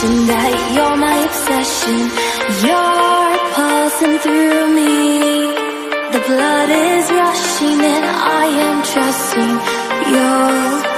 that you're my obsession. You're pulsing through me. The blood is rushing and I am trusting you'll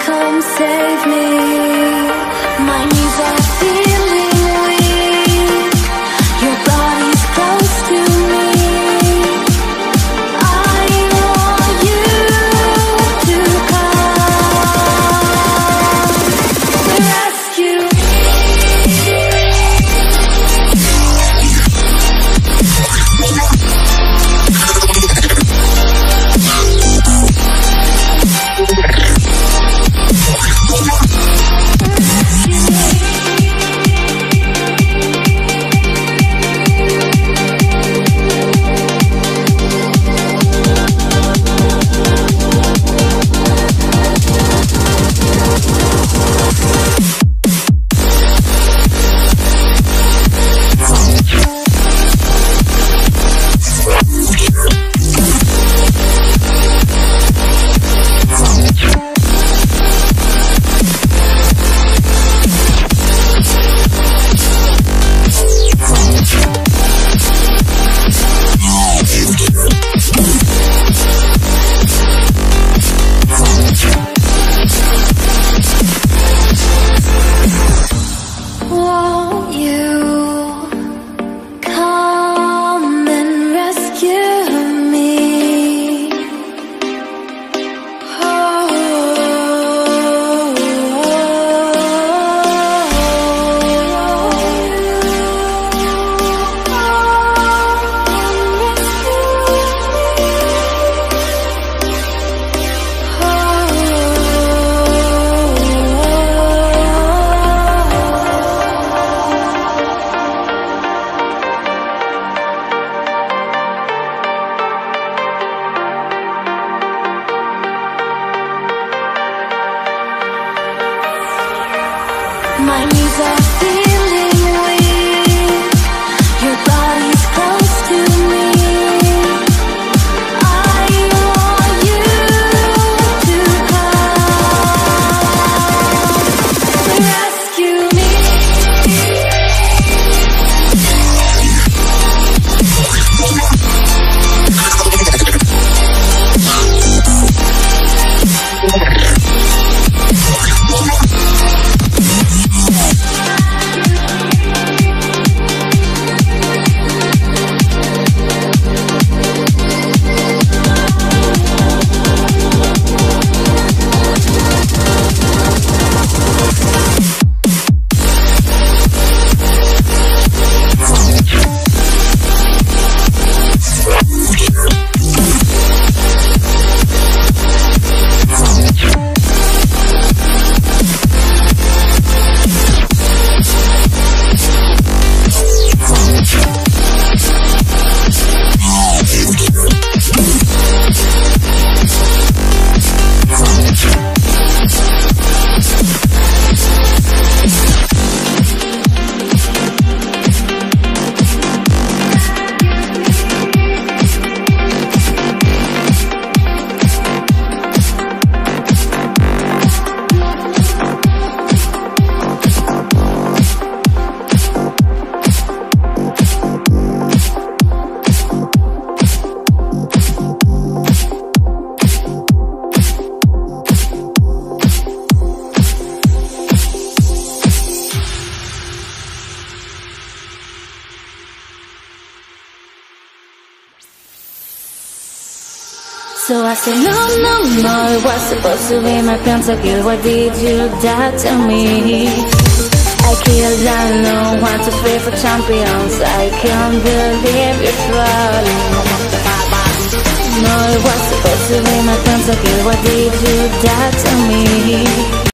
are So I said, no, no, no, it was supposed to be my pentakill. Why did you die to me? I killed, I know, want to pray for champions. I can't believe you're trolling. No, it was supposed to be my pentakill. Why did you die to me?